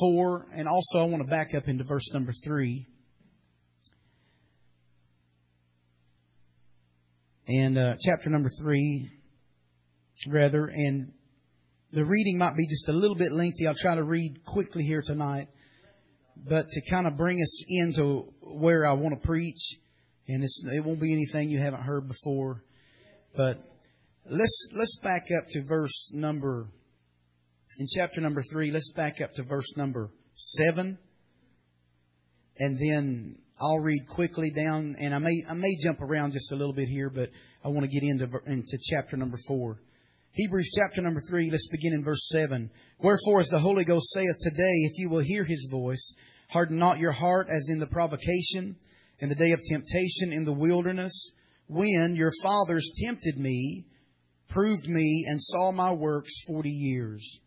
4, and also I want to back up into verse number 3. And uh, chapter number 3, rather, and the reading might be just a little bit lengthy. I'll try to read quickly here tonight. But to kind of bring us into where I want to preach, and it won't be anything you haven't heard before. But let's let's back up to verse number in chapter number three. Let's back up to verse number seven, and then I'll read quickly down, and I may I may jump around just a little bit here, but I want to get into into chapter number four. Hebrews chapter number three, let's begin in verse seven. Wherefore, as the Holy Ghost saith today, if you will hear his voice, harden not your heart as in the provocation, in the day of temptation in the wilderness, when your fathers tempted me, proved me, and saw my works forty years.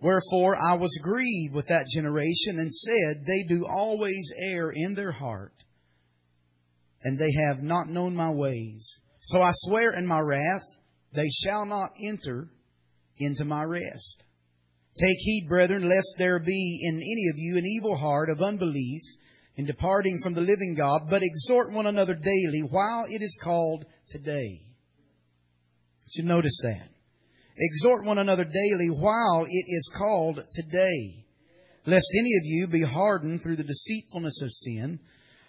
Wherefore I was grieved with that generation, and said, They do always err in their heart, and they have not known my ways. So I swear in my wrath, they shall not enter into my rest. Take heed, brethren, lest there be in any of you an evil heart of unbelief in departing from the living God, but exhort one another daily while it is called today. You notice that. Exhort one another daily while it is called today, lest any of you be hardened through the deceitfulness of sin.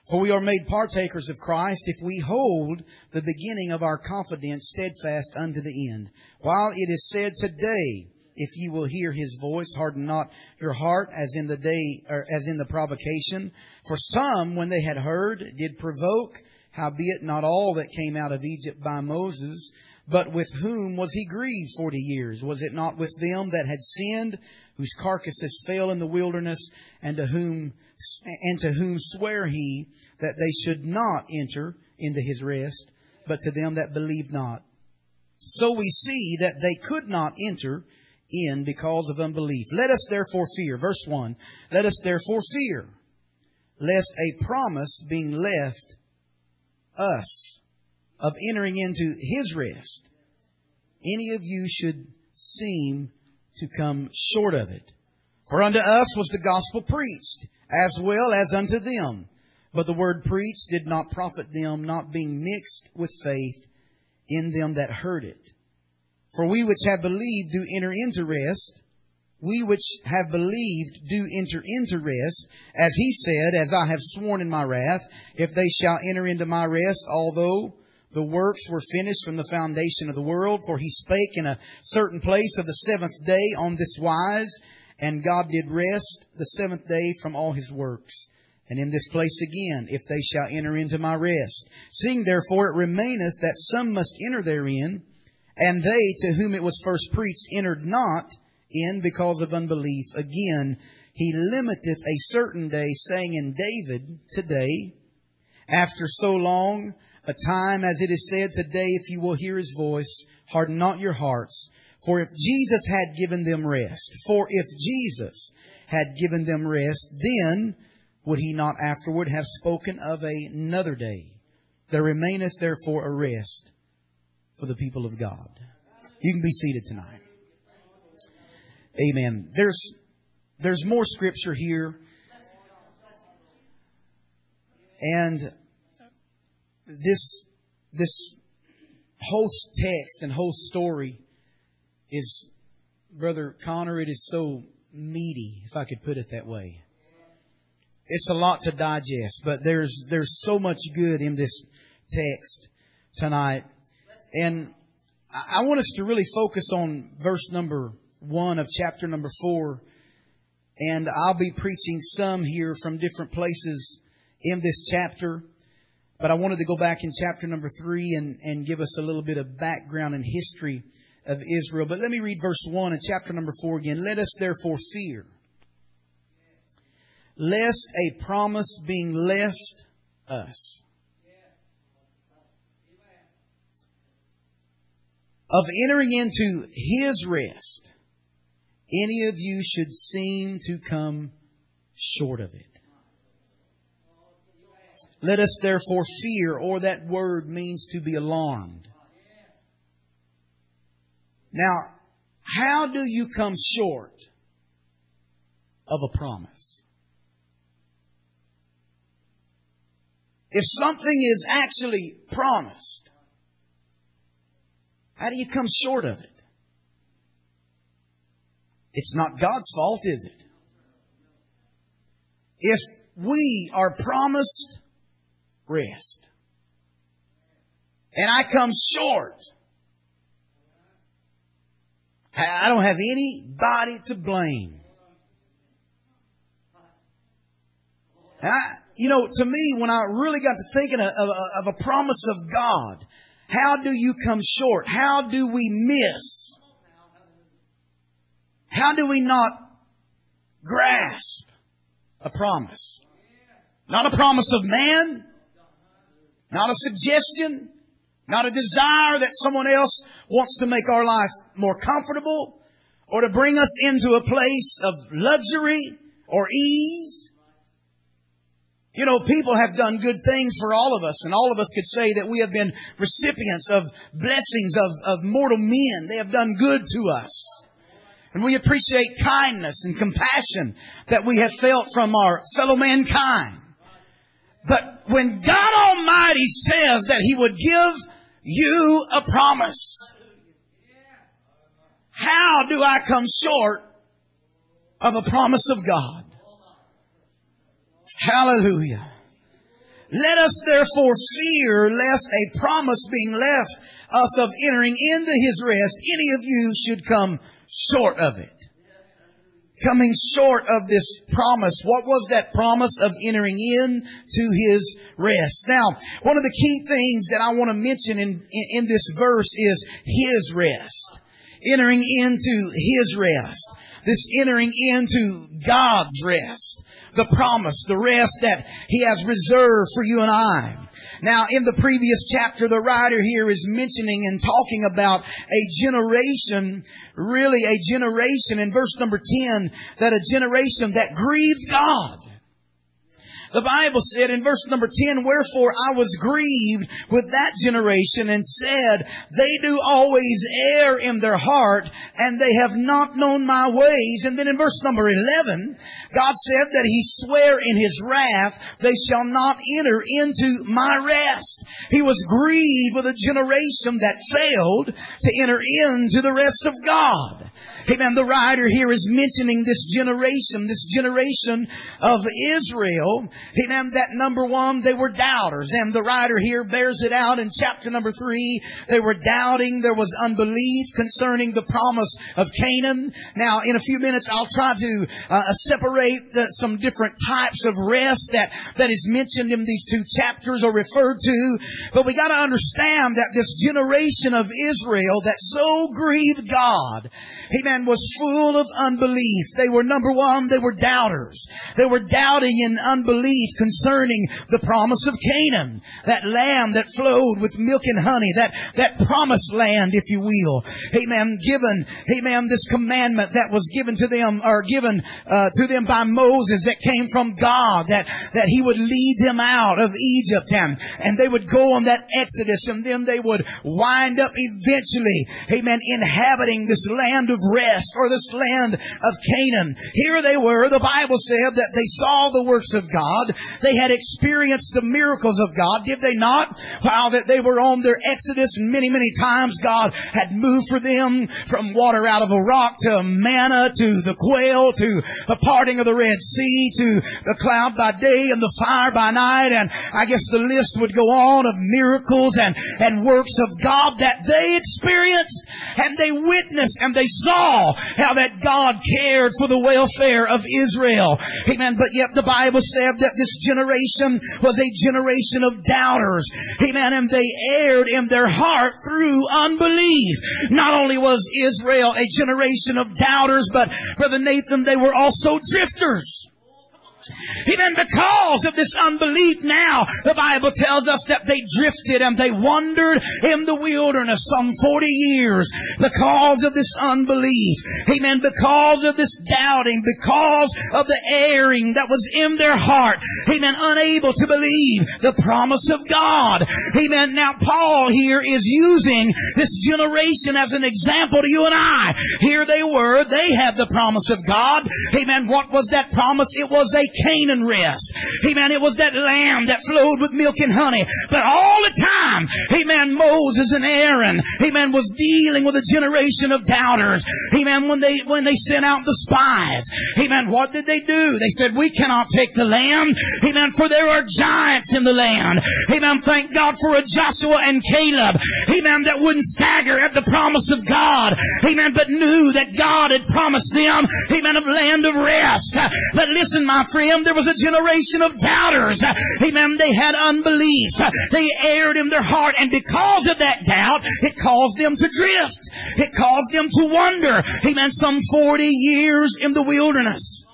For we are made partakers of Christ if we hold the beginning of our confidence steadfast unto the end. While it is said today, if you will hear his voice, harden not your heart as in the day, or as in the provocation. For some, when they had heard, did provoke, howbeit not all that came out of Egypt by Moses. But with whom was he grieved forty years? Was it not with them that had sinned, whose carcasses fell in the wilderness, and to whom and to whom swear he that they should not enter into his rest, but to them that believed not. So we see that they could not enter in because of unbelief. Let us therefore fear. Verse 1. Let us therefore fear, lest a promise being left us of entering into his rest, any of you should seem to come short of it. For unto us was the gospel preached, as well as unto them. But the word preached did not profit them, not being mixed with faith in them that heard it. For we which have believed do enter into rest. We which have believed do enter into rest, as he said, as I have sworn in my wrath, if they shall enter into my rest, although the works were finished from the foundation of the world, for he spake in a certain place of the seventh day on this wise, and God did rest the seventh day from all his works. And in this place again, if they shall enter into my rest. Seeing therefore it remaineth that some must enter therein, and they to whom it was first preached entered not in because of unbelief. Again, he limiteth a certain day, saying in David, today, after so long a time as it is said, today if you will hear his voice, harden not your hearts. For if Jesus had given them rest, for if Jesus had given them rest, then would he not afterward have spoken of another day? There remaineth therefore a rest for the people of God. You can be seated tonight. Amen. There's, there's more scripture here. And this, this whole text and whole story is, Brother Connor, it is so meaty, if I could put it that way. It's a lot to digest, but there's, there's so much good in this text tonight. And I want us to really focus on verse number one of chapter number four. And I'll be preaching some here from different places in this chapter. But I wanted to go back in chapter number three and, and give us a little bit of background and history of Israel. But let me read verse 1 in chapter number 4 again. Let us therefore fear, lest a promise being left us of entering into His rest, any of you should seem to come short of it. Let us therefore fear, or that word means to be alarmed. Now, how do you come short of a promise. If something is actually promised, how do you come short of it? It's not God's fault, is it? If we are promised rest, and I come short, I don't have anybody to blame. I, you know, to me, when I really got to thinking of, of, of a promise of God, how do you come short? How do we miss? How do we not grasp a promise? Not a promise of man, not a suggestion, not a desire that someone else wants to make our life more comfortable or to bring us into a place of luxury or ease. You know, people have done good things for all of us, and all of us could say that we have been recipients of blessings of, of mortal men. They have done good to us. And we appreciate kindness and compassion that we have felt from our fellow mankind. But when God Almighty says that He would give you a promise, how do I come short of a promise of God? Hallelujah. Let us therefore fear lest a promise being left us of entering into his rest, any of you should come short of it. Coming short of this promise. What was that promise of entering in to his rest? Now, one of the key things that I want to mention in, in, in this verse is his rest. Entering into his rest. This entering into God's rest the promise, the rest that He has reserved for you and I. Now, in the previous chapter, the writer here is mentioning and talking about a generation, really a generation in verse number 10, that a generation that grieved God. The Bible said in verse number 10, Wherefore I was grieved with that generation and said, They do always err in their heart and they have not known my ways. And then in verse number 11, God said that He swear in His wrath, they shall not enter into my rest. He was grieved with a generation that failed to enter into the rest of God. Amen. The writer here is mentioning this generation, this generation of Israel. Amen. That number one, they were doubters. And the writer here bears it out in chapter number three. They were doubting. There was unbelief concerning the promise of Canaan. Now, in a few minutes, I'll try to uh, separate the, some different types of rest that, that is mentioned in these two chapters or referred to. But we gotta understand that this generation of Israel that so grieved God, amen, was full of unbelief. They were number one, they were doubters. They were doubting in unbelief concerning the promise of Canaan. That land that flowed with milk and honey. That, that promised land, if you will. Amen. Given, amen, this commandment that was given to them, or given uh, to them by Moses that came from God. That, that he would lead them out of Egypt and, and they would go on that exodus and then they would wind up eventually, amen, inhabiting this land of rest or this land of Canaan. Here they were. The Bible said that they saw the works of God. They had experienced the miracles of God. Did they not? While that they were on their exodus many, many times God had moved for them from water out of a rock to manna to the quail to the parting of the Red Sea to the cloud by day and the fire by night. And I guess the list would go on of miracles and, and works of God that they experienced and they witnessed and they saw saw how that God cared for the welfare of Israel. Amen. But yet the Bible said that this generation was a generation of doubters. Amen. And they erred in their heart through unbelief. Not only was Israel a generation of doubters, but Brother Nathan, they were also drifters. Even because of this unbelief now, the Bible tells us that they drifted and they wandered in the wilderness some 40 years because of this unbelief. Amen. Because of this doubting, because of the erring that was in their heart. Amen. Unable to believe the promise of God. Amen. Now Paul here is using this generation as an example to you and I. Here they were. They had the promise of God. Amen. What was that promise? It was a Canaan rest. Amen. It was that lamb that flowed with milk and honey. But all the time, amen, Moses and Aaron, amen, was dealing with a generation of doubters. Amen. When they, when they sent out the spies, amen, what did they do? They said, we cannot take the land. Amen. For there are giants in the land. Amen. Thank God for a Joshua and Caleb. Amen. That wouldn't stagger at the promise of God. Amen. But knew that God had promised them, amen, of land of rest. But listen, my friend, them, there was a generation of doubters. Amen. They had unbelief. They erred in their heart. And because of that doubt, it caused them to drift. It caused them to wander. Amen. Some 40 years in the wilderness.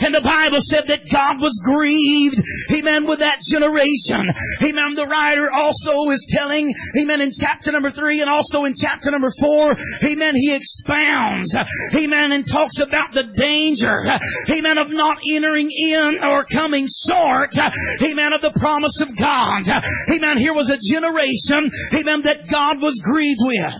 And the Bible said that God was grieved, amen, with that generation. Amen. The writer also is telling, amen, in chapter number three and also in chapter number four, amen, he expounds, amen, and talks about the danger, amen, of not entering in or coming short, amen, of the promise of God. Amen. Here was a generation, amen, that God was grieved with.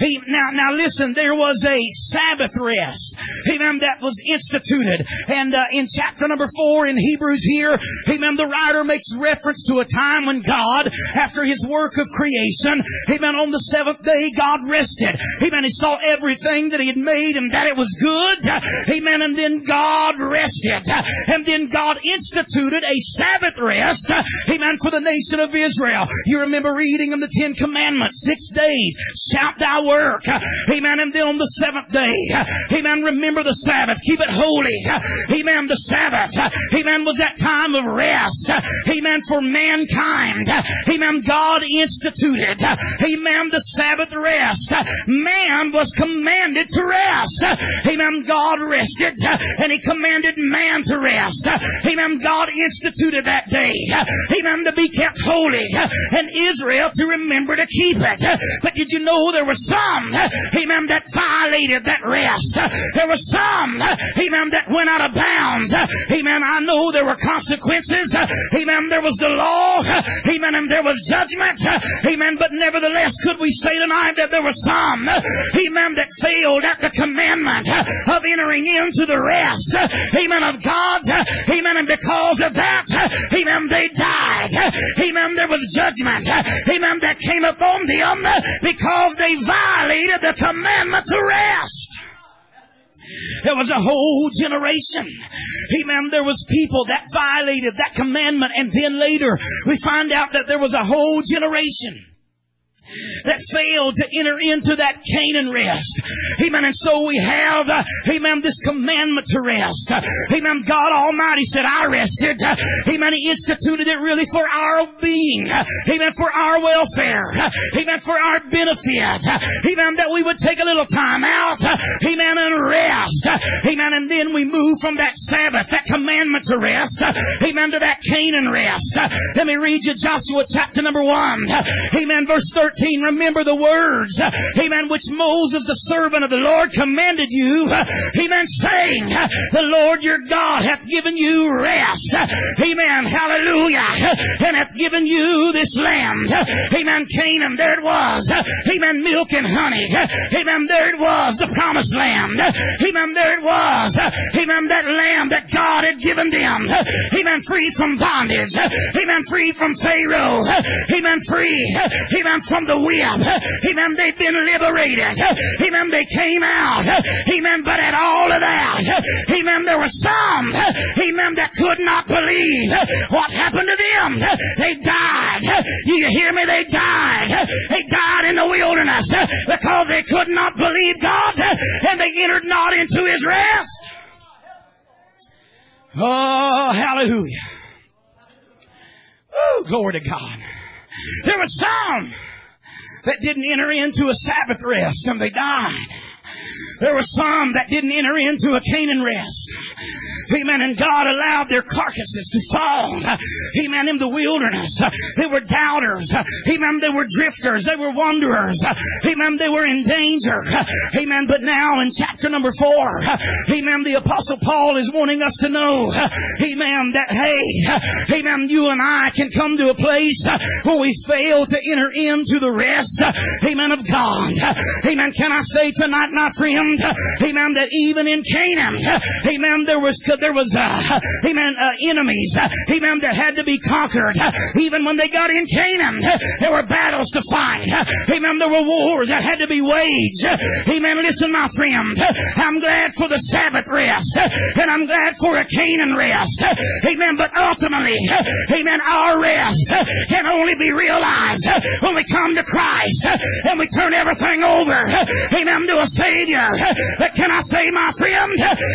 He, now, now listen, there was a Sabbath rest, amen, that was instituted. And uh, in chapter number four in Hebrews here, amen, the writer makes reference to a time when God, after his work of creation, amen, on the seventh day, God rested. Amen, he saw everything that he had made and that it was good. Amen, and then God rested. And then God instituted a Sabbath rest, amen, for the nation of Israel. You remember reading in the Ten Commandments, six days, shout thy work. Amen. And then on the seventh day, amen, remember the Sabbath. Keep it holy. Amen. The Sabbath, amen, was that time of rest. Amen. For mankind. Amen. God instituted. Amen. The Sabbath rest. Man was commanded to rest. Amen. God rested and He commanded man to rest. Amen. God instituted that day. Amen. To be kept holy and Israel to remember to keep it. But did you know there were some, amen, that violated that rest. There were some, amen, that went out of bounds. Amen. I know there were consequences. Amen. There was the law. Amen. And there was judgment. Amen. But nevertheless, could we say tonight that there were some, amen, that failed at the commandment of entering into the rest, amen, of God. Amen. And because of that, amen, they died. Amen. There was judgment. Amen. That came upon them because they violated the commandment to rest. There was a whole generation. Amen. There was people that violated that commandment and then later we find out that there was a whole generation that failed to enter into that Canaan rest. Amen. And so we have, uh, amen, this commandment to rest. Amen. God Almighty said, I rested. Amen. He instituted it really for our being. Amen. For our welfare. Amen. For our benefit. Amen. That we would take a little time out. Amen. And rest. Amen. And then we move from that Sabbath, that commandment to rest. Amen. To that Canaan rest. Let me read you Joshua chapter number one. Amen. Verse 13. 13, remember the words, amen, which Moses, the servant of the Lord, commanded you, amen, saying, the Lord your God hath given you rest, amen, hallelujah, and hath given you this land, amen, Canaan, there it was, amen, milk and honey, amen, there it was, the promised land, amen, there it was, amen, that land that God had given them, amen, free from bondage, amen, free from Pharaoh, amen, free, amen, from the the whip. Amen. They've been liberated. Amen. They came out. Amen. But at all of that, amen, there were some, amen, that could not believe what happened to them. They died. You hear me? They died. They died in the wilderness because they could not believe God and they entered not into His rest. Oh, hallelujah. Oh, glory to God. There was some that didn't enter into a Sabbath rest and they died. There were some that didn't enter into a Canaan rest. Amen. And God allowed their carcasses to fall. Amen. In the wilderness. They were doubters. Amen. They were drifters. They were wanderers. Amen. They were in danger. Amen. But now in chapter number four, amen, the apostle Paul is wanting us to know, amen, that hey, amen, you and I can come to a place where we fail to enter into the rest, amen, of God. Amen. Can I say tonight, my friend, amen, that even in Canaan, amen, there was, there was, uh, amen, uh, enemies, amen, that had to be conquered. Even when they got in Canaan, there were battles to fight. Amen. There were wars that had to be waged. Amen. Listen, my friend, I'm glad for the Sabbath rest, and I'm glad for a Canaan rest. Amen. But ultimately, amen, our rest can only be realized when we come to Christ and we turn everything over, amen, to a Savior. Can I say, my friend,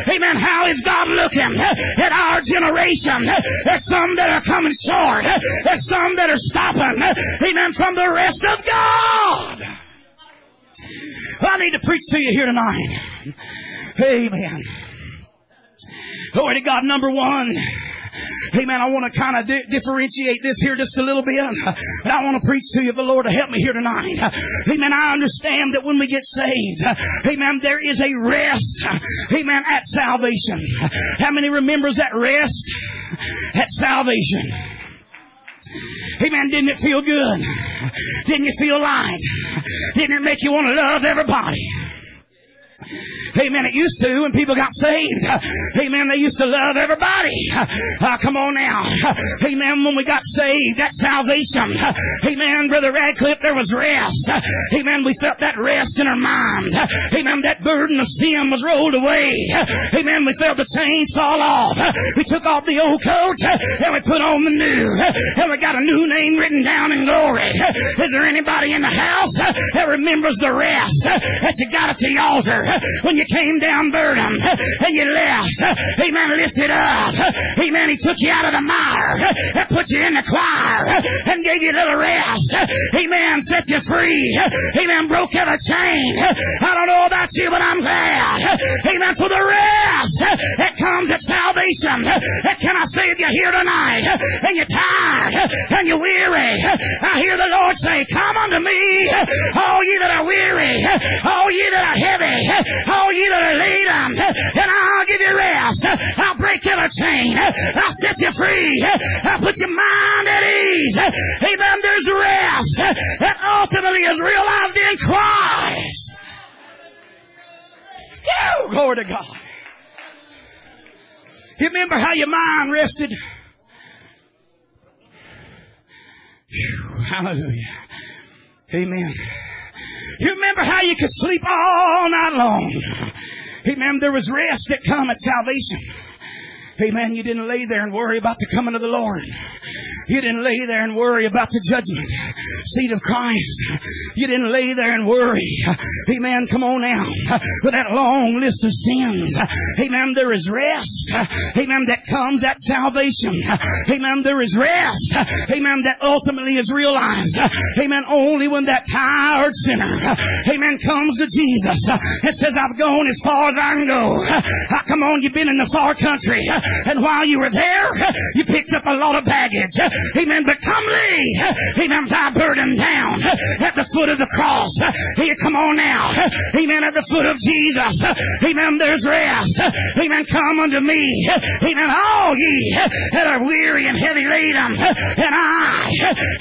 amen, how is God looking at our generation? There's some that are coming short. There's some that are stopping, amen, from the rest of God. I need to preach to you here tonight. Amen. Glory to God. Number one. Amen. I want to kind of di- differentiate this here just a little bit. But I want to preach to you the Lord to help me here tonight. Hey man, I understand that when we get saved, amen, there is a rest. Amen. At salvation. How many remembers that rest at salvation? Amen. Didn't it feel good? Didn't you feel light? Didn't it make you want to love everybody? Amen. It used to when people got saved. Amen. They used to love everybody. Uh, come on now. Amen. When we got saved, that salvation. Amen. Brother Radcliffe, there was rest. Amen. We felt that rest in our mind. Amen. That burden of sin was rolled away. Amen. We felt the chains fall off. We took off the old coat and we put on the new. And we got a new name written down in glory. Is there anybody in the house that remembers the rest that you got at the altar? When you came down burdened and you left. Amen. Lifted up. Amen. He took you out of the mire and put you in the choir and gave you a little rest. Amen. Set you free. Amen. Broke every chain. I don't know about you, but I'm glad. Amen. For the rest that comes at salvation. Can I save you're here tonight and you're tired and you're weary, I hear the Lord say, come unto me, all ye that are weary, all ye that are heavy, all you that are laden, and I'll give you rest. I'll break every chain. I'll set you free. I'll put your mind at ease. Amen. There's rest that ultimately is realized in Christ. Oh, glory to God. Remember how your mind rested? Whew, hallelujah. Amen. You remember how you could sleep all night long. Amen. There was rest that come at salvation. Amen. You didn't lay there and worry about the coming of the Lord. You didn't lay there and worry about the judgment seat of Christ. You didn't lay there and worry. Amen. Come on now. With that long list of sins. Amen. There is rest. Amen. That comes at salvation. Amen. There is rest. Amen. That ultimately is realized. Amen. Only when that tired sinner. Amen. Comes to Jesus and says, I've gone as far as I can go. Ah, come on. You've been in the far country. And while you were there, you picked up a lot of baggage. Amen. But come lay, amen, thy burden down at the foot of the cross. Here, come on now. Amen. At the foot of Jesus. Amen. There's rest. Amen. Come unto me. Amen. All ye that are weary and heavy laden. And I,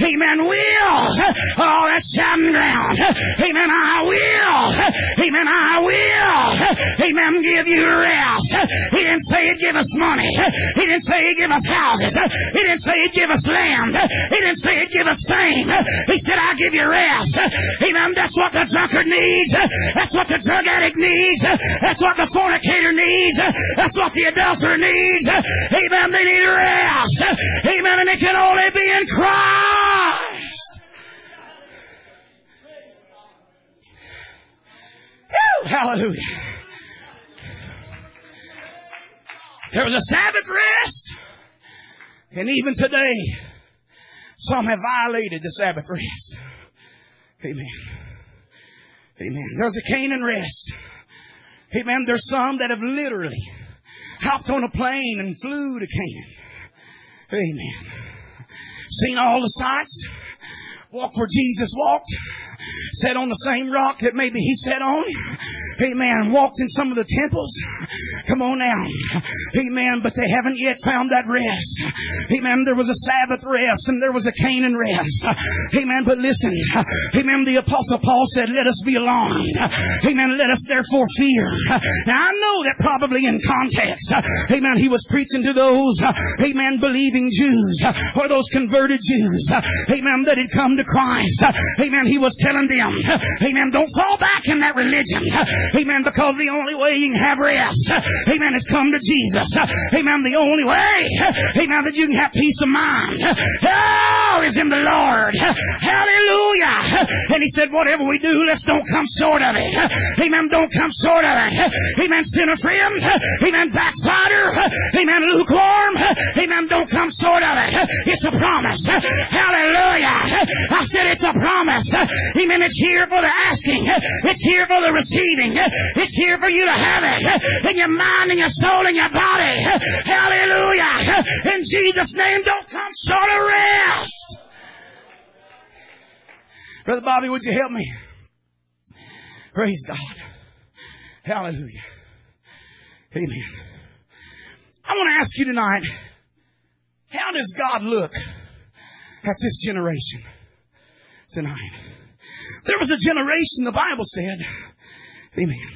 amen, will. Oh, that's shouting ground. Amen. I will. Amen. I will. Amen. Give you rest. He didn't say it give us money. He didn't say he'd give us houses. He didn't say he'd give us land. He didn't say he'd give us fame. He said, I'll give you rest. Amen. That's what the drunkard needs. That's what the drug addict needs. That's what the fornicator needs. That's what the adulterer needs. Amen. They need rest. Amen. And it can only be in Christ. Hallelujah. There was a Sabbath rest. And even today, some have violated the Sabbath rest. Amen. Amen. There's a Canaan rest. Amen. There's some that have literally hopped on a plane and flew to Canaan. Amen. Seen all the sights, walked where Jesus walked, sat on the same rock that maybe he sat on. Amen. Walked in some of the temples. Come on now. Amen. But they haven't yet found that rest. Amen. There was a Sabbath rest and there was a Canaan rest. Amen. But listen. Amen. The apostle Paul said, let us be alarmed. Amen. Let us therefore fear. Now I know that probably in context. Amen. He was preaching to those, amen, believing Jews or those converted Jews. Amen. That had come to Christ. Amen. He was telling them, amen, don't fall back in that religion. Amen. Because the only way you can have rest, amen, is come to Jesus. Amen. The only way, amen, that you can have peace of mind, oh, is in the Lord. Hallelujah. And he said, whatever we do, let's don't come short of it. Amen. Don't come short of it. Amen. Sinner friend. Amen. Backslider. Amen. Lukewarm. Amen. Don't come short of it. It's a promise. Hallelujah. I said it's a promise. Amen. It's here for the asking. It's here for the receiving. It's here for you to have it in your mind and your soul and your body. Hallelujah. In Jesus' name, don't come short of rest. Brother Bobby, would you help me? Praise God. Hallelujah. Amen. I want to ask you tonight, how does God look at this generation tonight? There was a generation, the Bible said, amen.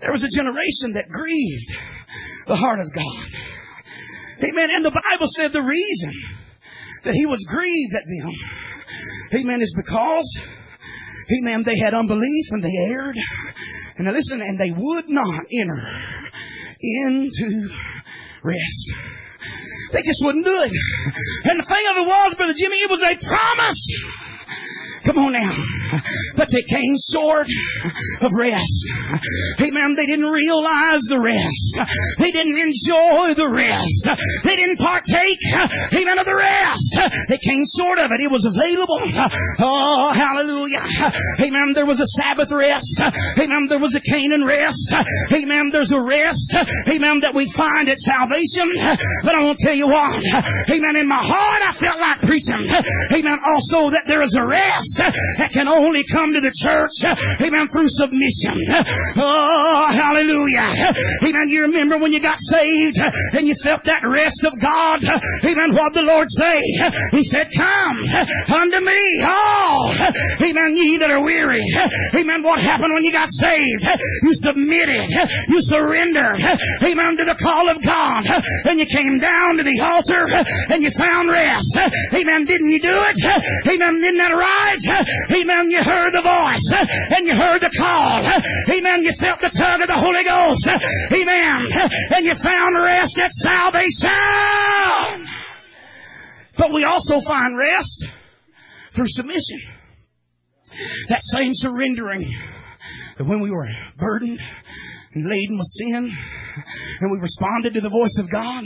There was a generation that grieved the heart of God. Amen. And the Bible said the reason that he was grieved at them, amen, is because, amen, they had unbelief and they erred. And now listen, and they would not enter into rest. They just wouldn't do it. And the thing of it was, Brother Jimmy, it was a promise. Come on now. But they came short of rest. Amen. They didn't realize the rest. They didn't enjoy the rest. They didn't partake, amen, of the rest. They came short of it. It was available. Oh, hallelujah. Amen. There was a Sabbath rest. Amen. There was a Canaan rest. Amen. There's a rest. Amen. That we find at salvation. But I want to tell you what. Amen. In my heart, I felt like preaching. Amen. Also that there is a rest Uh, that can only come to the church, uh, amen, through submission. Oh, hallelujah. Amen. You remember when you got saved uh, and you felt that rest of God? Amen. What the Lord say? He said, come unto me all. Amen. Ye that are weary. Amen. What happened when you got saved? You submitted. You surrendered. Amen. To the call of God. And you came down to the altar and you found rest. Amen. Didn't you do it? Amen. Isn't that right? Amen. You heard the voice uh, and you heard the call. Amen. You felt the tug of the Holy Ghost. Amen. And you found rest at salvation. But we also find rest through submission. That same surrendering that when we were burdened and laden with sin and we responded to the voice of God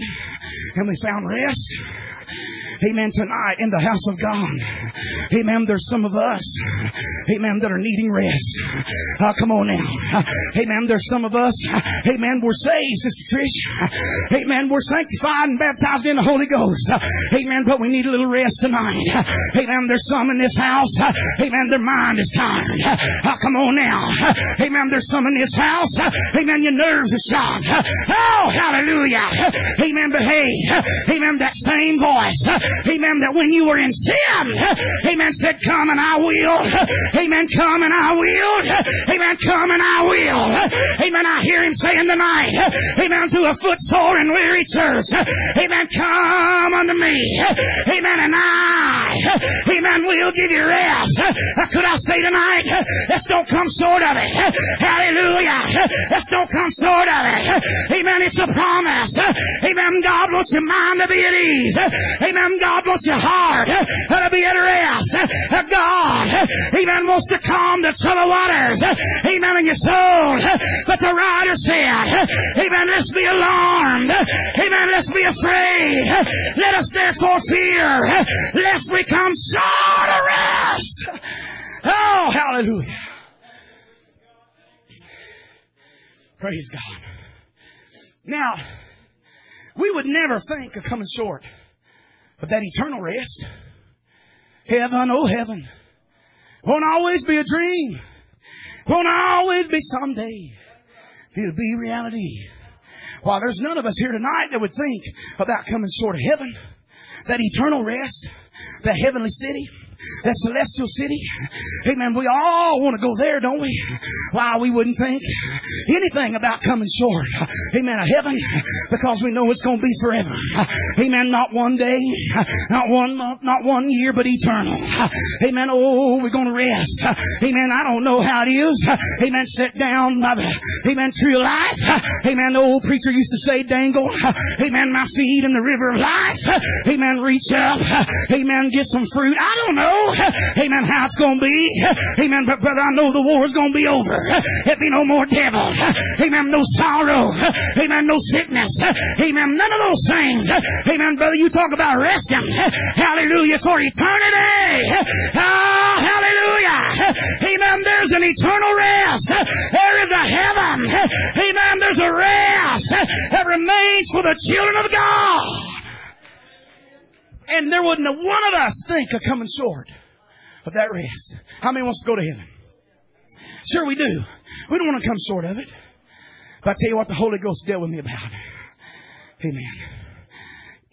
and we found rest Amen. Tonight in the house of God. Amen. There's some of us. Amen. That are needing rest. Uh, come on now. Amen. There's some of us. Amen. We're saved, Sister Trish. Amen. We're sanctified and baptized in the Holy Ghost. Amen. But we need a little rest tonight. Amen. There's some in this house. Amen. Their mind is tired. Uh, come on now. Amen. There's some in this house. Amen. Your nerves are shot. Oh, hallelujah. Amen. But hey, amen. That same voice amen, that when you were in sin, amen, said, come and I will, amen, come and I will, amen, come and I will, amen, I hear him saying tonight, amen, to a foot sore and weary church, amen, come unto me, amen, and I, amen, will give you rest. Could I say tonight, let's don't come short of it. Hallelujah. Let's don't come short of it. Amen. It's a promise. Amen. God wants your mind to be at ease. Amen. God wants your heart to be at rest. God, Amen, wants to calm the troubled waters. Amen, in your soul. But the writer said, Amen, let's be alarmed. Amen, let's be afraid. Let us therefore fear, lest we come short of rest. Oh, hallelujah. Praise God. Now, we would never think of coming short of that eternal rest. Heaven, oh heaven. Won't always be a dream. Won't always be someday. It'll be reality. While there's none of us here tonight that would think about coming short of heaven, that eternal rest, that heavenly city, that celestial city. Amen. We all want to go there, don't we? Why we wouldn't think anything about coming short. Amen. Of heaven because we know it's going to be forever. Amen. Not one day, not one month, not one year, but eternal. Amen. Oh, we're going to rest. Amen. I don't know how it is. Amen. Sit down by the, amen, tree of life. Amen. The old preacher used to say, dangle. Amen. My feet in the river of life. Amen. Reach up. Amen. Get some fruit. I don't know know, amen, how it's going to be. Amen. But brother, I know the war's going to be over. It be no more devil. Amen. No sorrow. Amen. No sickness. Amen. None of those things. Amen. Brother, you talk about resting. Hallelujah for eternity. Ah, hallelujah. Amen. There's an eternal rest. There is a heaven. Amen. There's a rest that remains for the children of God. And there wouldn't a one of us think of coming short of that rest. How many wants to go to heaven? Sure we do. We don't want to come short of it. But I tell you what the Holy Ghost dealt with me about. Amen.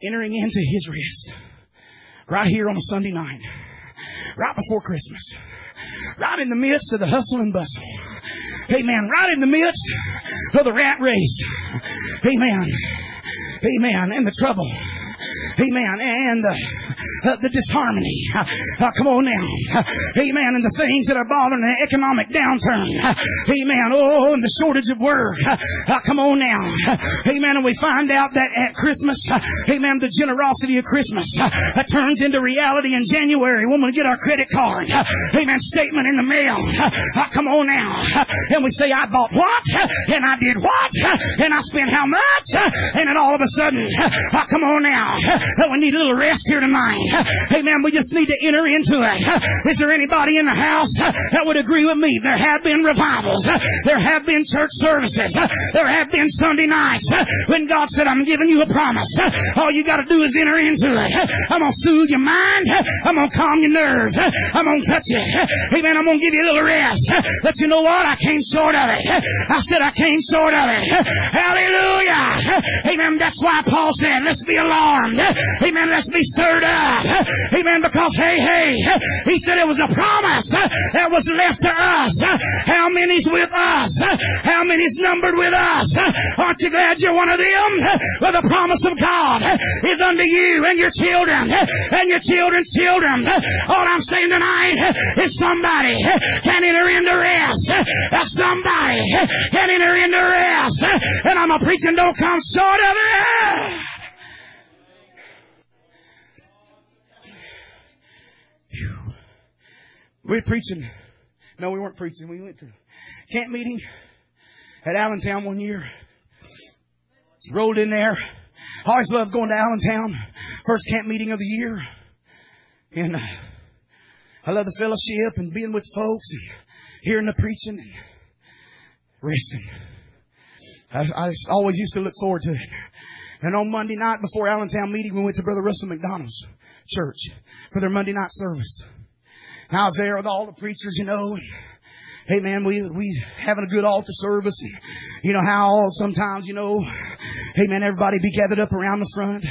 Entering into His rest. Right here on a Sunday night. Right before Christmas. Right in the midst of the hustle and bustle. Amen. Right in the midst of the rat race. Amen. Amen. And the trouble. Amen. And the, uh, the disharmony. Uh, come on now. Amen. And the things that are bothering the economic downturn. Amen. Oh, and the shortage of work. Uh, come on now. Amen. And we find out that at Christmas, amen, the generosity of Christmas uh, turns into reality in January when we get our credit card. Amen. Statement in the mail. Uh, come on now. And we say, I bought what? And I did what? And I spent how much? And then all of a sudden, uh, come on now that we need a little rest here tonight. Ah, amen. We just need to enter into it. Is there anybody in the house that would agree with me? There have been revivals. There have been church services. There have been Sunday nights when God said, I'm giving you a promise. All you got to do is enter into it. I'm to soothe your mind. I'm to calm your nerves. I'm to touch you. Amen. I'm going to give you a little rest. But you know what? I came short of it. I said I came short of it. Hallelujah. Amen. That's why Paul said, let's be alarmed. Amen. Let's be stirred up. Amen. Because hey, hey, he said it was a promise that was left to us. How many's with us? How many's numbered with us? Aren't you glad you're one of them? Well, the promise of God is unto you and your children and your children's children. All I'm saying tonight is somebody can enter into rest. Somebody can enter into rest. And I'm a preaching don't come short of it. We were preaching. No, we weren't preaching. We went to camp meeting at Allentown one year. Rolled in there. Always loved going to Allentown. First camp meeting of the year. And uh, I love the fellowship and being with folks and hearing the preaching and resting. I, always used to look forward to it. And on Monday night before Allentown meeting, we went to Brother Russell McDonald's church for their Monday night service. And I was there with all the preachers, you know. And, hey man, we we having a good altar service, and you know how sometimes you know, hey man, everybody be gathered up around the front,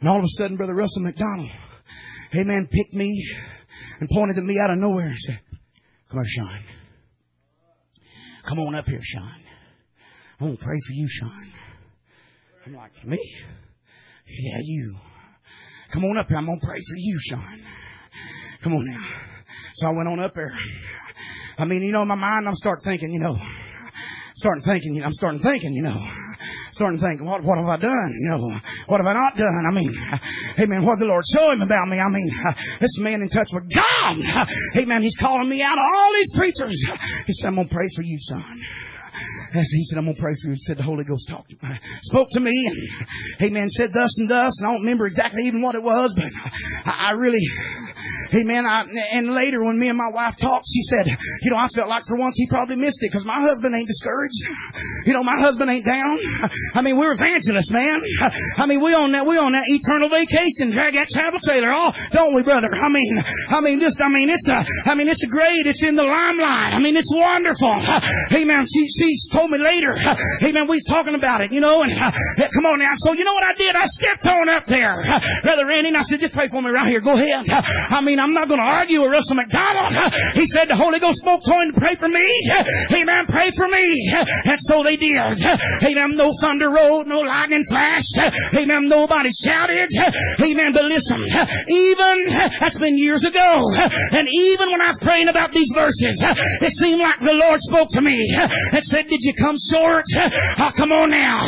and all of a sudden, Brother Russell McDonald, hey man, picked me and pointed to me out of nowhere and said, "Come here, Sean. Come on up here, Sean. I'm gonna pray for you, Sean." I'm like, "Me? Yeah, you. Come on up here. I'm gonna pray for you, Sean. Come on now." So I went on up there. I mean, you know, in my mind, I'm starting thinking, you know, starting thinking, you know, I'm starting thinking, you know, starting thinking, what, what have I done? You know, what have I not done? I mean, hey man, what the Lord show him about me? I mean, this man in touch with God. Hey man, he's calling me out of all these preachers. He said, I'm going to pray for you, son. He said, I'm going to pray for you. He said, the Holy Ghost talked, spoke to me amen, said thus and thus. And I don't remember exactly even what it was, but I, really, amen. I, and later when me and my wife talked, she said, you know, I felt like for once he probably missed it because my husband ain't discouraged. You know, my husband ain't down. I mean, we're evangelists, man. I mean, we on that, we on that eternal vacation, drag that travel trailer, all, don't we, brother? I mean, I mean, just, I mean, it's a, I mean, it's a great, it's in the limelight. I mean, it's wonderful. Amen. She, she told me later, amen, we was talking about it, you know, and come on now. So you know what I did? I stepped on up there. Brother Randy, and I said, just pray for me right here. Go ahead. I mean, I'm not going to argue with Russell McDonald. He said the Holy Ghost spoke to him to pray for me. Amen. Pray for me. And so they did. Amen. No thunder rolled, no lightning flashed. Amen. Nobody shouted. Amen. But listen, even, that's been years ago. And even when I was praying about these verses, it seemed like the Lord spoke to me and said, did you come short? Oh, come on now.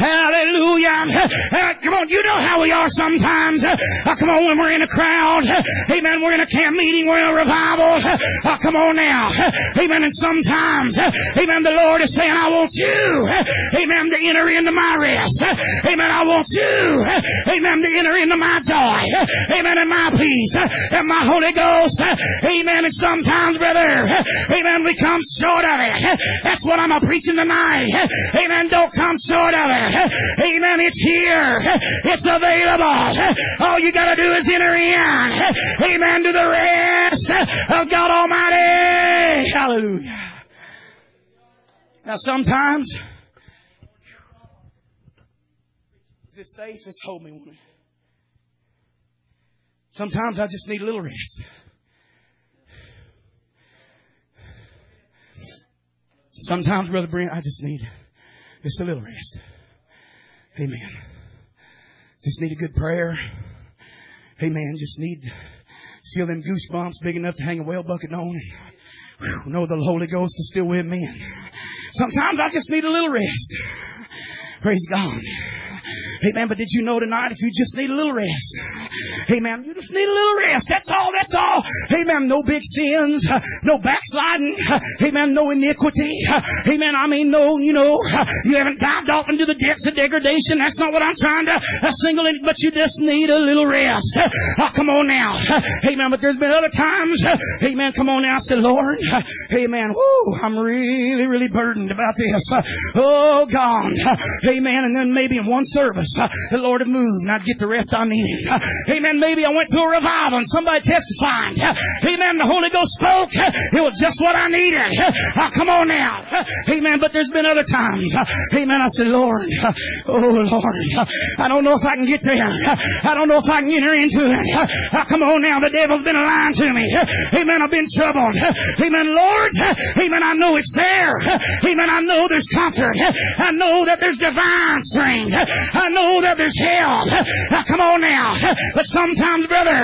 Hallelujah. Uh, come on, you know how we are sometimes. Uh, come on, when we're in a crowd. Amen. We're in a camp meeting. We're in a revival. Come on now. Amen. And sometimes, amen, the Lord is saying, I want you, amen, to enter into my rest. Amen. I want you, amen, to enter into my joy. Amen. And my peace. And my Holy Ghost. Amen. And sometimes, brother, amen, we come short of it. That's what I'm preaching tonight. Amen. Don't come short of it. Amen. It's here. It's available. All you gotta do is enter in. Amen. To the rest of God Almighty. Hallelujah. Now sometimes, is it safe? Just hold me, woman. Sometimes I just need a little rest. Sometimes, Brother Brent, I just need just a little rest. Amen. Just need a good prayer. Amen. Just need to feel them goosebumps big enough to hang a whale bucket on and whew, know the Holy Ghost is still with me. And sometimes I just need a little rest. Praise God. Amen. But did you know tonight if you just need a little rest? Amen. You just need a little rest. That's all. That's all. Amen. No big sins. No backsliding. Amen. No iniquity. Amen. I mean, no, you know, you haven't dived off into the depths of degradation. That's not what I'm trying to uh, single in, but you just need a little rest. Oh, come on now. Amen. But there's been other times. Amen. Come on now. I said, Lord. Amen. Woo, I'm really, really burdened about this. Oh God. Amen. And then maybe in one service, uh, the Lord had moved and I'd get the rest I needed. Uh, amen. Maybe I went to a revival and somebody testified. Uh, amen. The Holy Ghost spoke. Uh, it was just what I needed. Uh, uh come on now. Uh, amen. But there's been other times. Amen. I said, Lord, oh Lord, I don't know if I can get there. I don't know if I can enter into it. Come on now. The devil's been lying to me. Amen. I've been troubled. Amen. Lord. Amen. I know it's there. Amen. I know there's comfort. I know that there's divine strength. I know that there's help. Come on now. But sometimes, brother,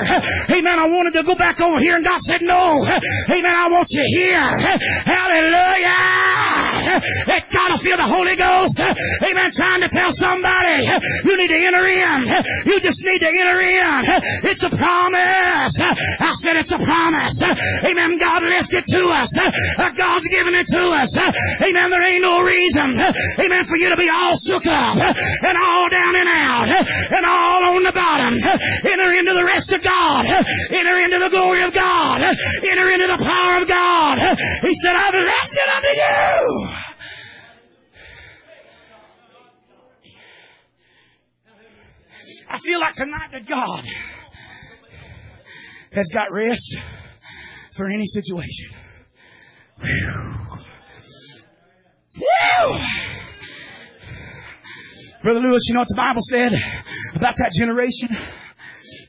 amen, I wanted to go back over here and God said, no. Amen, I want you here. Hallelujah. Gotta feel the Holy Ghost. Amen, trying to tell somebody you need to enter in. You just need to enter in. It's a promise. I said it's a promise. Amen, God left it to us. Uh, God's given it to us. Amen, there ain't no reason. Amen, for you to be all shook up and all down and out and all on the bottom. Enter into the rest of God. Enter into the glory of God. Enter into the power of God. He said, I've left it unto you. I feel like tonight that God has got rest for any situation. Whew. Whew. Brother Lewis, you know what the Bible said about that generation?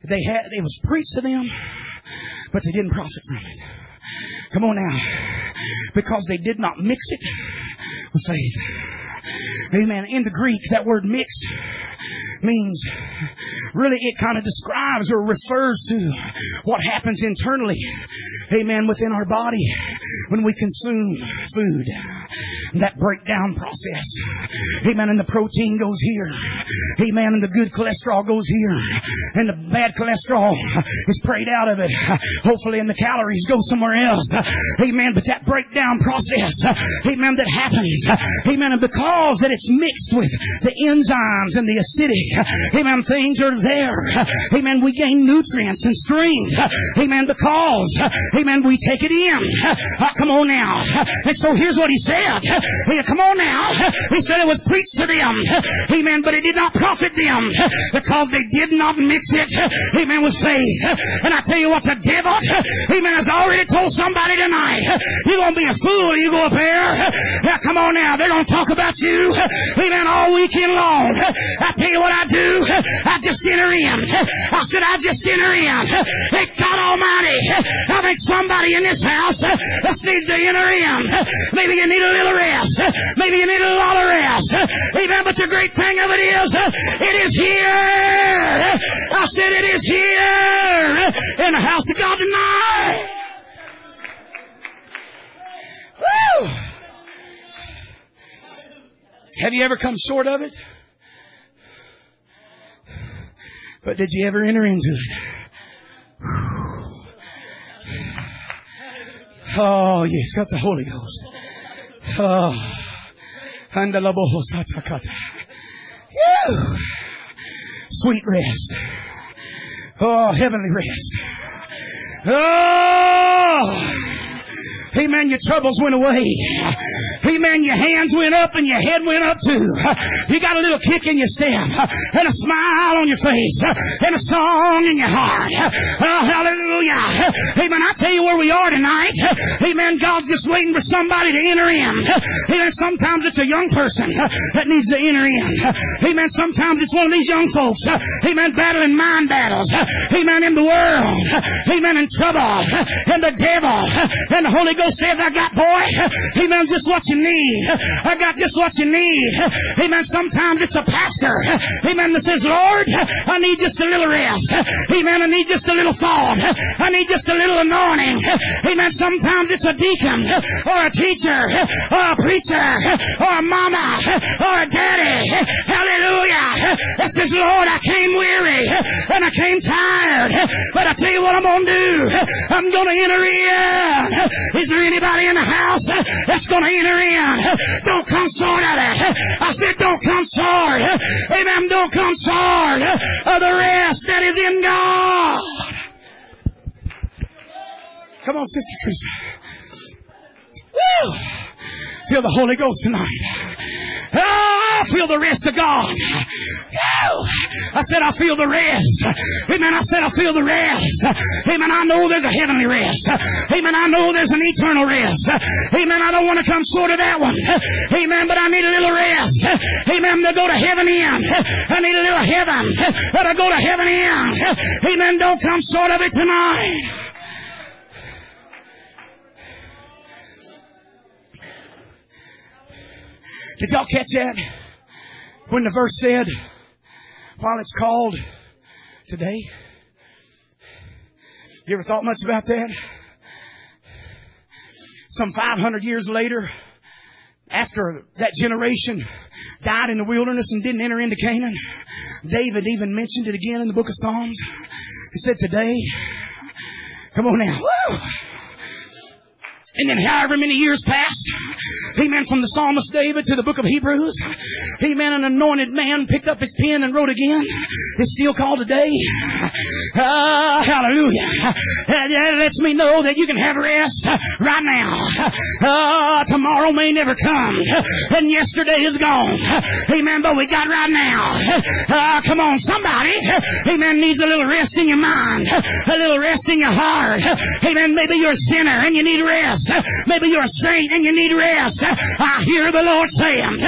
They had, it was preached to them, but they didn't profit from it. Come on now. Because they did not mix it with faith. Amen. In the Greek, that word mix means really it kind of describes or refers to what happens internally. Amen. Within our body when we consume food. That breakdown process. Amen. And the protein goes here. Amen. And the good cholesterol goes here. And the bad cholesterol is prayed out of it. Hopefully and the calories go somewhere else. Amen. But that breakdown process. Amen. That happens. Amen. And because that it's mixed with the enzymes and the acidic. Amen. Things are there. Amen. We gain nutrients and strength. Amen. The Because, amen, we take it in. Uh, come on now. And so here's what he said. Hey, come on now. He said it was preached to them. Amen. But it did not profit them because they did not mix it. Amen. With faith. And I tell you what, the devil, amen, has already told somebody tonight, you're going to be a fool. You go up there. Now, come on now. They're going to talk about you. Amen. All weekend long. I tell you what I do. I just enter in. I said, I just enter in. Hey, God Almighty. I think somebody in this house just needs to enter in. Maybe you need a little rest. Maybe you need a lot of rest. Amen. But the great thing of it is, it is here. I said it is here in the house of God tonight. Woo! Have you ever come short of it? But did you ever enter into it? Oh, yes, got the Holy Ghost. Oh. Sweet rest. Oh, heavenly rest. Oh! Amen. Your troubles went away. Amen. Your hands went up and your head went up too. You got a little kick in your step and a smile on your face and a song in your heart. Oh, hallelujah. Amen. I tell you where we are tonight. Amen. God's just waiting for somebody to enter in. Amen. Sometimes it's a young person that needs to enter in. Amen. Sometimes it's one of these young folks. Amen. Battling mind battles. Amen. In the world. Amen. In trouble. And the devil. And the Holy Ghost Says, I got boy. Amen. Just what you need. I got just what you need. Amen. Sometimes it's a pastor. Amen. That says, Lord, I need just a little rest. Amen. I need just a little thought. I need just a little anointing. Amen. Sometimes it's a deacon or a teacher or a preacher or a mama or a daddy. Hallelujah. That says, Lord, I came weary and I came tired. But I tell you what I'm going to do. I'm going to enter in. Is there anybody in the house that's going to enter in? Don't come short of it. I said, don't come short. Amen. Don't come short of the rest that is in God. Come on, Sister Teresa. Woo! Feel the Holy Ghost tonight. Oh, I feel the rest of God. Oh, I said I feel the rest. Amen. I said I feel the rest. Amen. I know there's a heavenly rest. Amen. I know there's an eternal rest. Amen. I don't want to come short of that one. Amen. But I need a little rest. Amen. To go to heaven in. I need a little heaven. To go to heaven in. Amen. Don't come short of it tonight. Did y'all catch that? When the verse said, while it's called today. You ever thought much about that? Some 500 years later, after that generation died in the wilderness and didn't enter into Canaan, David even mentioned it again in the book of Psalms. He said, today, come on now, woo, and then however many years passed, amen, from the psalmist David to the book of Hebrews, amen, an anointed man picked up his pen and wrote again. It's still called today. Uh, hallelujah. That lets me know that you can have rest right now. Uh, tomorrow may never come. And yesterday is gone. Amen, but we got right now. Uh, come on, somebody, amen, needs a little rest in your mind, a little rest in your heart. Amen, maybe you're a sinner and you need rest rest. Maybe you're a saint and you need rest. I hear the Lord saying,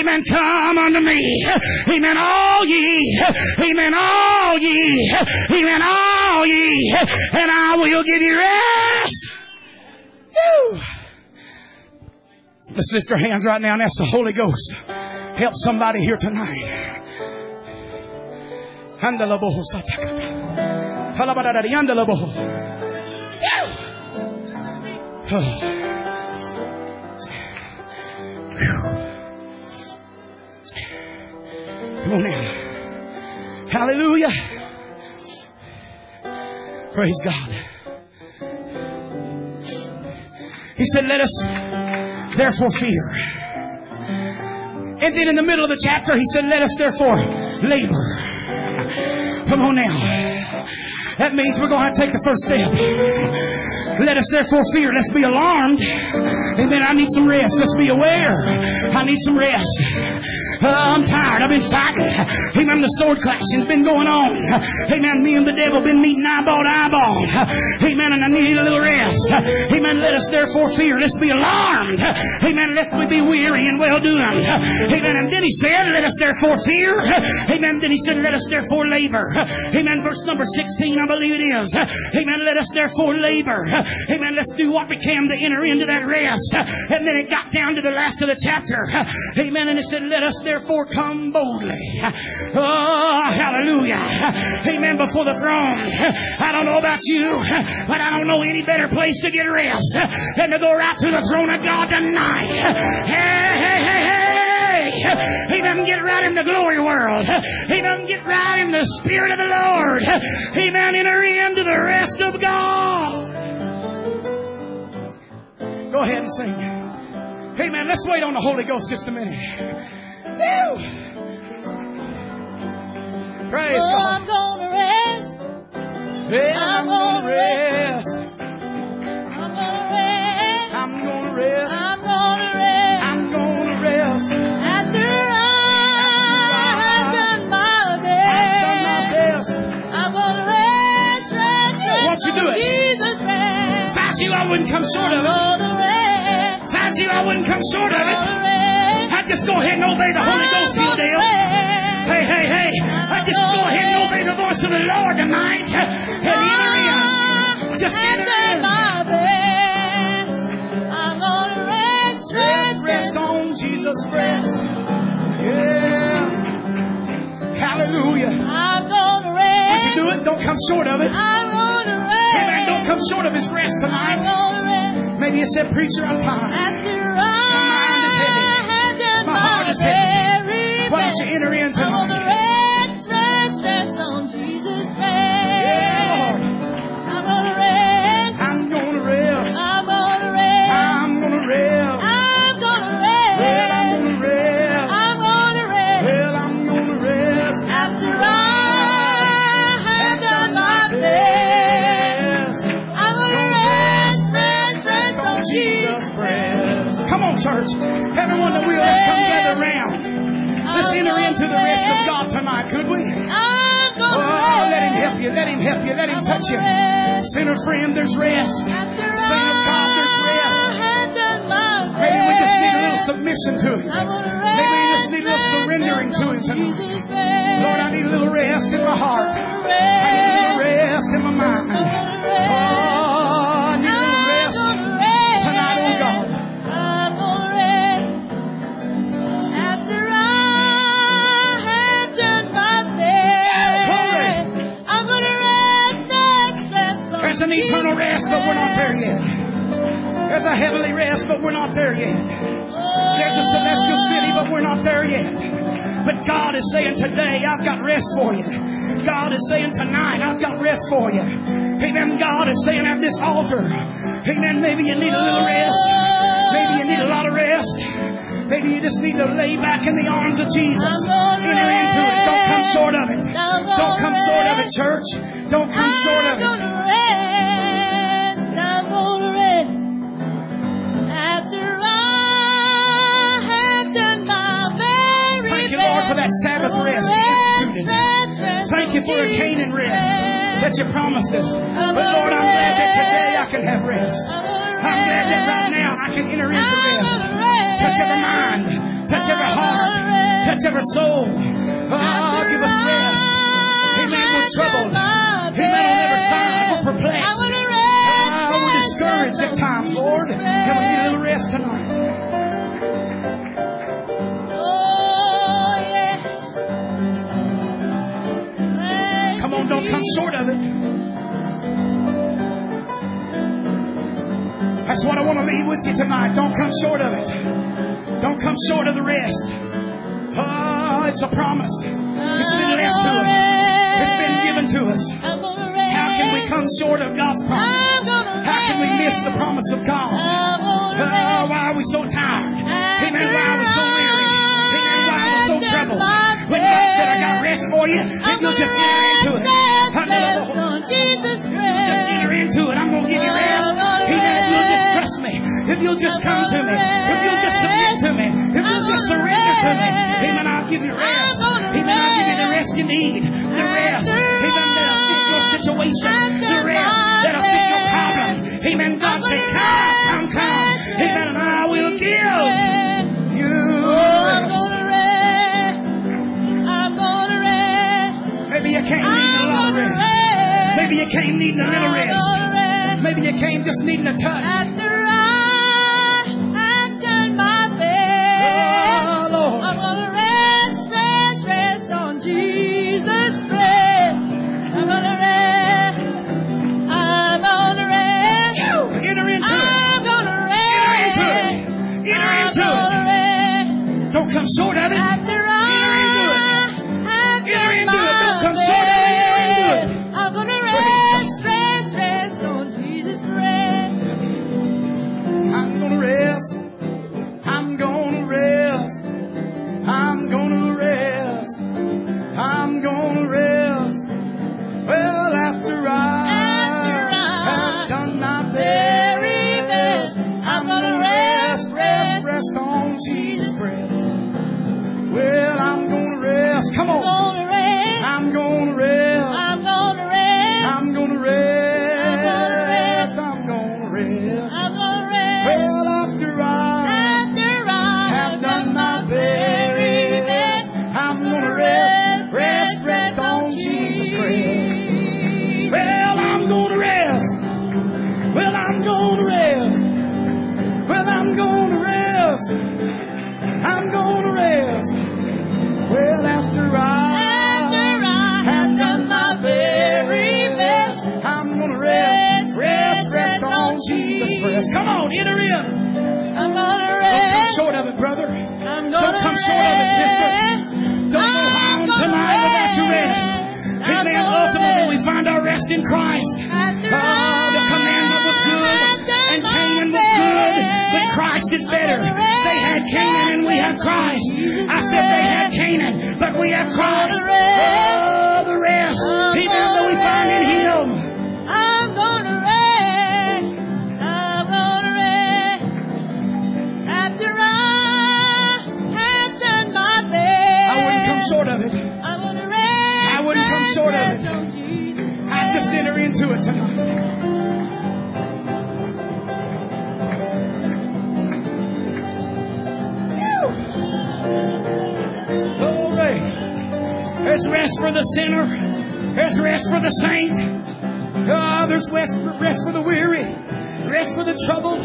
Amen, come unto me. Amen, all ye. Amen, all ye. Amen, all ye. And I will give you rest. Woo. Let's lift our hands right now and ask the Holy Ghost. Help somebody here tonight. Boho. Come on in. Hallelujah. Praise God. He said, let us therefore fear. And then in the middle of the chapter, he said, let us therefore labor. Come on now. That means we're going to have to take the first step. Let us therefore fear. Let's be alarmed. Amen. I need some rest. Let's be aware. I need some rest. Uh, I'm tired. I've been fighting. Amen. The sword clashing's been going on. Amen. Me and the devil been meeting eyeball to eyeball. Amen. And I need a little rest. Amen. Let us therefore fear. Let's be alarmed. Amen. Lest we be weary and well doing. Amen. And then he said, let us therefore fear. Amen. Then he said, let us therefore labor. Amen. Verse number 16, I believe it is. Amen. Let us therefore labor. Amen. Let's do what we can to enter into that rest. And then it got down to the last of the chapter. Amen. And it said, let us therefore come boldly. Oh, hallelujah. Amen. Before the throne. I don't know about you, but I don't know any better place to get rest than to go right to the throne of God tonight. Hey, hey, hey, hey. Amen. Get right in the glory world. Amen. Get right in the spirit of the Lord. Amen. Enter into the rest of God. Go ahead and sing. Amen. Let's wait on the Holy Ghost just a minute. Woo! Praise Oh, God. I'm gonna rest. Yeah, I'm gonna rest. I'm gonna rest. I'm gonna rest. I'm you do it? Jesus rest. I was you, I wouldn't come short of it. If was you, I wouldn't come short of it. I'd just go ahead and obey the Holy Ghost, you deal. Hey, hey, hey. I'd just go ahead and obey the voice of the Lord tonight. In. Just enter in. rest, Rest, rest, rest on Jesus' breast. Yeah. Hallelujah. You do it, don't come short of it. I'm gonna rest. Hey, man, don't come short of his rest tonight. Maybe you said, Preacher, I'm tired. After mind is heavy. I have done My heart is heavy. Why don't you enter in tonight? Church. Everyone that will, let's come gather around. Let's enter into the rest of God tonight, could we? Oh, let Him help you. Let Him help you. Let Him touch you. Sinner friend, there's rest. Saint of God, there's rest. I have done my best. Maybe we just need a little submission to Him. I'm gonna rest, Maybe we just need a little surrendering to Him tonight. Lord, I need a little rest in my heart. I need a little rest. in my mind. I'm gonna rest. Oh, an eternal rest, but we're not there yet. There's a heavenly rest, but we're not there yet. There's a celestial city, but we're not there yet. But God is saying today, I've got rest for you. God is saying tonight, I've got rest for you. Amen. God is saying at this altar, Amen. Maybe you need a little rest. Maybe you need a lot of rest. Maybe you just need to lay back in the arms of Jesus. Enter into it. Don't come short of it. Don't come short of it, church. Don't come short of it. Sabbath rest instituted. Thank you for a Canaan rest that you promised us. But Lord, I'm glad that today I can have rest. I'm glad that right now I can enter into rest. Touch every mind, touch every heart, touch every soul. Oh, give us rest. Amen. We're troubled. Amen. On every side, we're perplexed. Ah, we're discouraged at times, Lord. And we need a little rest tonight. Come short of it. That's what I want to leave with you tonight. Don't come short of it. Don't come short of the rest. Oh, it's a promise. It's been left to us. It's been given to us. How can we come short of God's promise? How can we miss the promise of God? Oh, why are we so tired? Amen. Why are we so weary? Amen. Why troubled? When God said, I got rest for you, if you'll just enter into it. Just enter into it. I'm going to give you rest. Amen. If you'll just trust me. If you'll just come to me. If you'll just submit to me. If you'll just surrender to me. Amen. I'll give you rest. Amen. I'll give you the rest you need. The rest. Amen. That'll fit your situation. The rest. That'll fit your problem. Amen. God said, come, come, come. Amen. I will give you oh, rest. You came needing a little rest. Maybe you came needing a little rest. Maybe you came just needing a touch. There's rest for the sinner. There's rest for the saint. Ah, there's rest, rest for the weary. Rest for the troubled.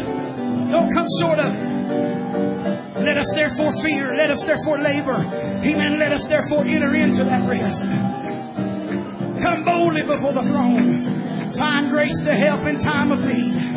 Don't come short of it. Let us therefore fear. Let us therefore labor. Amen. Let us therefore enter into that rest. Come boldly before the throne. Find grace to help in time of need.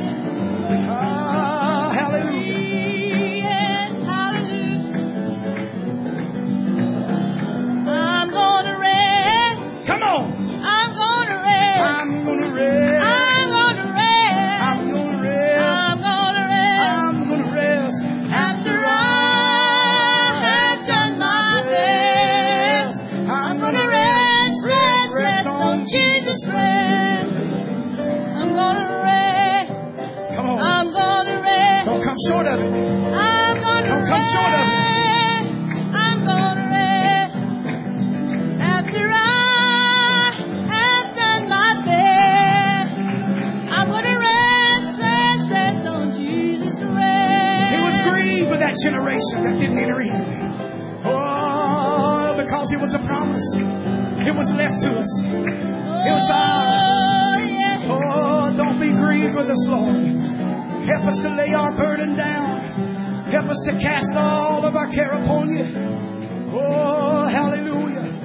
Promise. It was left to us. It was ours. Oh. Don't be grieved with us, Lord. Help us to lay our burden down. Help us to cast all of our care upon you. Oh, hallelujah.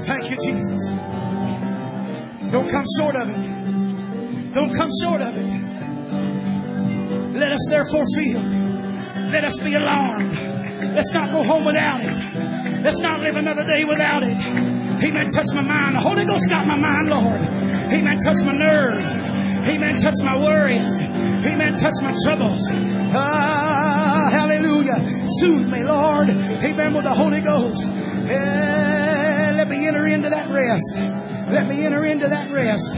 Thank you, Jesus. Don't come short of it. Don't come short of it. Let us therefore fear. Let us be alarmed. Let's not go home without it. Let's not live another day without it. Amen. Touch my mind. The Holy Ghost got my mind, Lord. Amen. Touch my nerves. Amen. Touch my worries. Amen. Touch my troubles. Ah, hallelujah. Soothe me, Lord. Amen. With the Holy Ghost. Yeah, let me enter into that rest. Let me enter into that rest.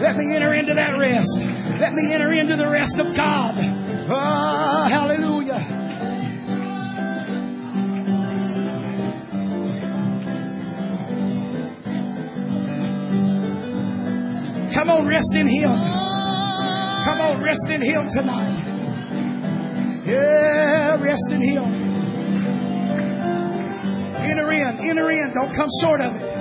Let me enter into that rest. Let me enter into the rest of God. Ah, hallelujah. Come on, rest in Him. Come on, rest in Him tonight. Yeah, rest in Him. Enter in, enter in. Don't come short of it.